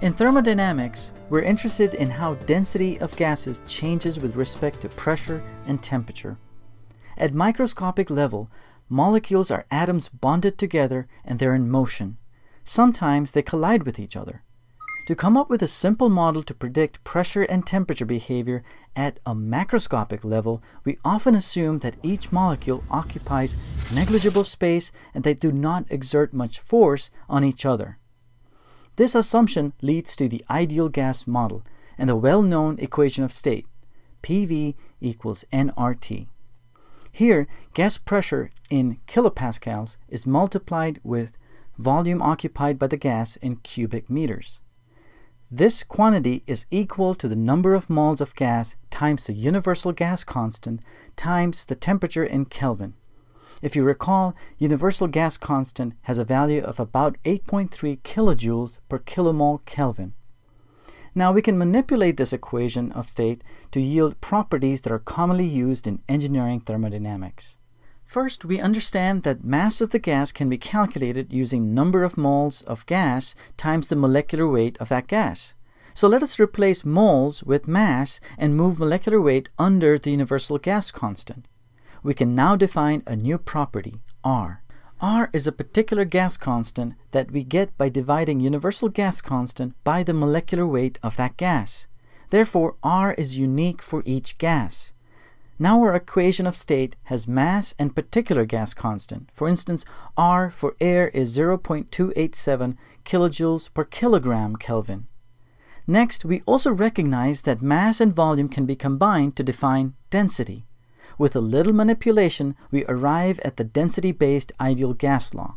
In thermodynamics, we're interested in how density of gases changes with respect to pressure and temperature. At microscopic level, molecules are atoms bonded together and they're in motion. Sometimes they collide with each other. To come up with a simple model to predict pressure and temperature behavior at a macroscopic level, we often assume that each molecule occupies negligible space and they do not exert much force on each other. This assumption leads to the ideal gas model and the well-known equation of state, PV equals nRT. Here, gas pressure in kilopascals is multiplied with volume occupied by the gas in cubic meters. This quantity is equal to the number of moles of gas times the universal gas constant times the temperature in Kelvin. If you recall, universal gas constant has a value of about 8.3 kilojoules per kilomole Kelvin. Now we can manipulate this equation of state to yield properties that are commonly used in engineering thermodynamics. First, we understand that mass of the gas can be calculated using number of moles of gas times the molecular weight of that gas. So let us replace moles with mass and move molecular weight under the universal gas constant we can now define a new property, R. R is a particular gas constant that we get by dividing universal gas constant by the molecular weight of that gas. Therefore, R is unique for each gas. Now our equation of state has mass and particular gas constant. For instance, R for air is 0.287 kilojoules per kilogram Kelvin. Next, we also recognize that mass and volume can be combined to define density. With a little manipulation, we arrive at the density-based ideal gas law.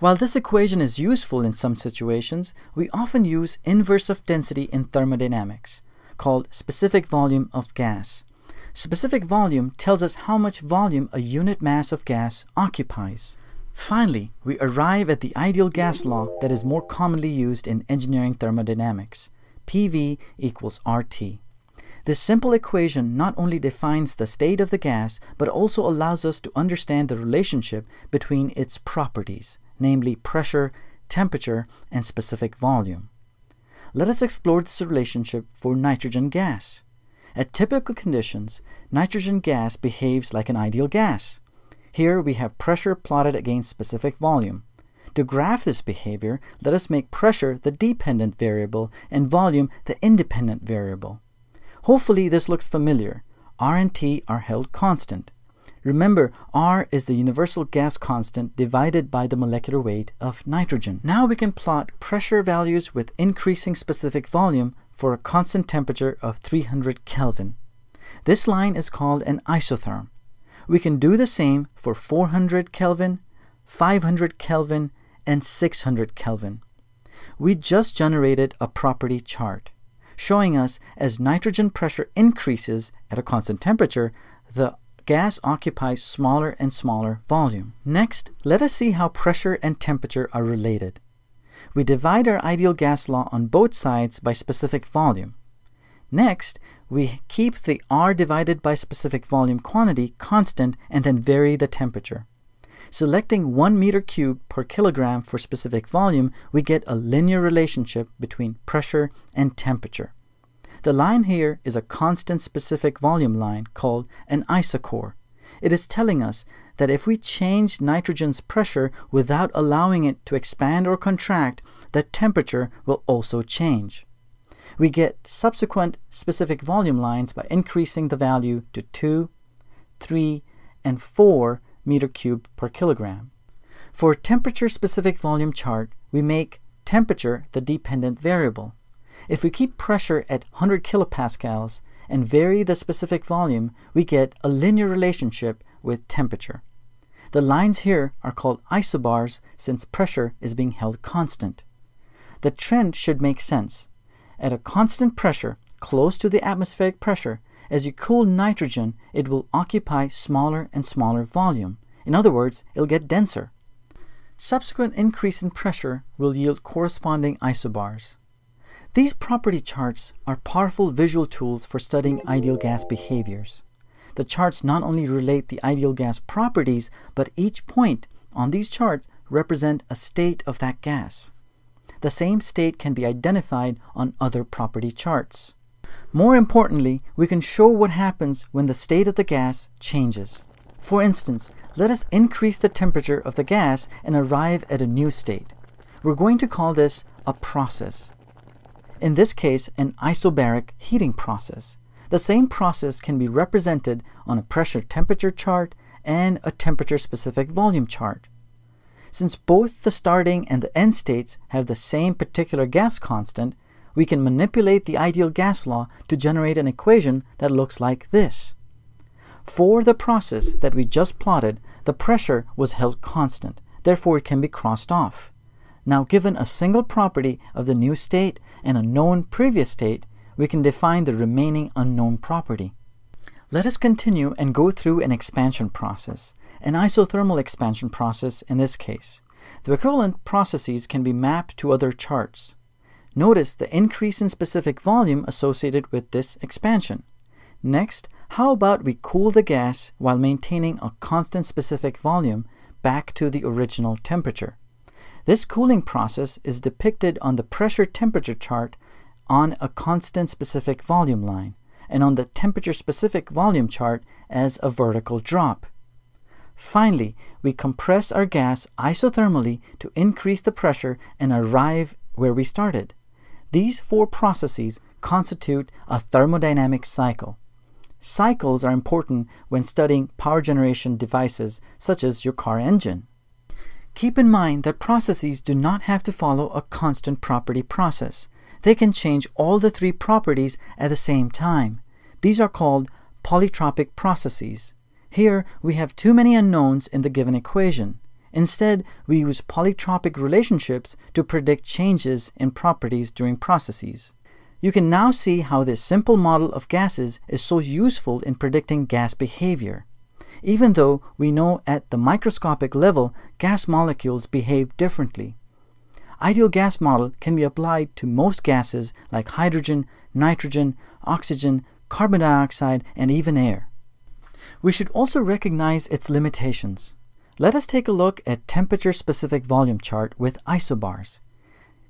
While this equation is useful in some situations, we often use inverse of density in thermodynamics, called specific volume of gas. Specific volume tells us how much volume a unit mass of gas occupies. Finally, we arrive at the ideal gas law that is more commonly used in engineering thermodynamics. PV equals RT. This simple equation not only defines the state of the gas, but also allows us to understand the relationship between its properties, namely pressure, temperature, and specific volume. Let us explore this relationship for nitrogen gas. At typical conditions, nitrogen gas behaves like an ideal gas. Here we have pressure plotted against specific volume. To graph this behavior, let us make pressure the dependent variable and volume the independent variable. Hopefully this looks familiar. R and T are held constant. Remember, R is the universal gas constant divided by the molecular weight of nitrogen. Now we can plot pressure values with increasing specific volume for a constant temperature of 300 Kelvin. This line is called an isotherm. We can do the same for 400 Kelvin, 500 Kelvin, and 600 Kelvin. We just generated a property chart showing us as nitrogen pressure increases at a constant temperature, the gas occupies smaller and smaller volume. Next, let us see how pressure and temperature are related. We divide our ideal gas law on both sides by specific volume. Next, we keep the R divided by specific volume quantity constant and then vary the temperature. Selecting 1 meter cubed per kilogram for specific volume, we get a linear relationship between pressure and temperature. The line here is a constant specific volume line called an isochor. It is telling us that if we change nitrogen's pressure without allowing it to expand or contract, the temperature will also change. We get subsequent specific volume lines by increasing the value to 2, 3, and 4 meter cubed per kilogram. For temperature specific volume chart, we make temperature the dependent variable. If we keep pressure at 100 kilopascals and vary the specific volume, we get a linear relationship with temperature. The lines here are called isobars since pressure is being held constant. The trend should make sense. At a constant pressure, close to the atmospheric pressure, as you cool nitrogen, it will occupy smaller and smaller volume. In other words, it'll get denser. Subsequent increase in pressure will yield corresponding isobars. These property charts are powerful visual tools for studying ideal gas behaviors. The charts not only relate the ideal gas properties, but each point on these charts represent a state of that gas. the same state can be identified on other property charts. More importantly, we can show what happens when the state of the gas changes. For instance, let us increase the temperature of the gas and arrive at a new state. We're going to call this a process. In this case, an isobaric heating process. The same process can be represented on a pressure temperature chart and a temperature specific volume chart. Since both the starting and the end states have the same particular gas constant, we can manipulate the ideal gas law to generate an equation that looks like this. For the process that we just plotted, the pressure was held constant, therefore it can be crossed off. Now given a single property of the new state and a known previous state, we can define the remaining unknown property. Let us continue and go through an expansion process, an isothermal expansion process in this case. The equivalent processes can be mapped to other charts. Notice the increase in specific volume associated with this expansion. Next, how about we cool the gas while maintaining a constant specific volume back to the original temperature? This cooling process is depicted on the pressure temperature chart on a constant specific volume line and on the temperature specific volume chart as a vertical drop. Finally, we compress our gas isothermally to increase the pressure and arrive where we started. These four processes constitute a thermodynamic cycle. Cycles are important when studying power generation devices such as your car engine. Keep in mind that processes do not have to follow a constant property process. They can change all the three properties at the same time. These are called polytropic processes. Here, we have too many unknowns in the given equation. Instead, we use polytropic relationships to predict changes in properties during processes. You can now see how this simple model of gases is so useful in predicting gas behavior. Even though we know at the microscopic level gas molecules behave differently. Ideal gas model can be applied to most gases like hydrogen, nitrogen, oxygen, carbon dioxide, and even air. We should also recognize its limitations. Let us take a look at temperature-specific volume chart with isobars.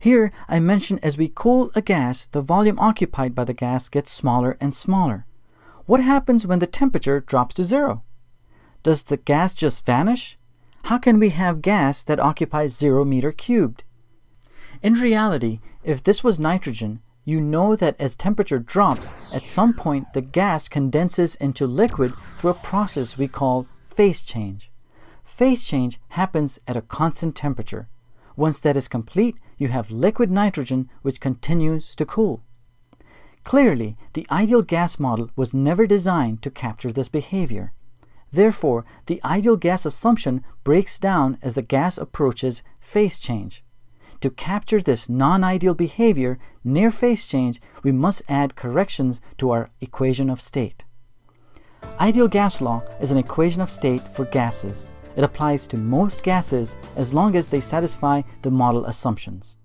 Here, I mention as we cool a gas, the volume occupied by the gas gets smaller and smaller. What happens when the temperature drops to zero? Does the gas just vanish? How can we have gas that occupies zero meter cubed? In reality, if this was nitrogen, you know that as temperature drops, at some point the gas condenses into liquid through a process we call phase change. Phase change happens at a constant temperature. Once that is complete, you have liquid nitrogen which continues to cool. Clearly, the ideal gas model was never designed to capture this behavior. Therefore, the ideal gas assumption breaks down as the gas approaches phase change. To capture this non-ideal behavior near phase change, we must add corrections to our equation of state. Ideal gas law is an equation of state for gases. It applies to most gases as long as they satisfy the model assumptions.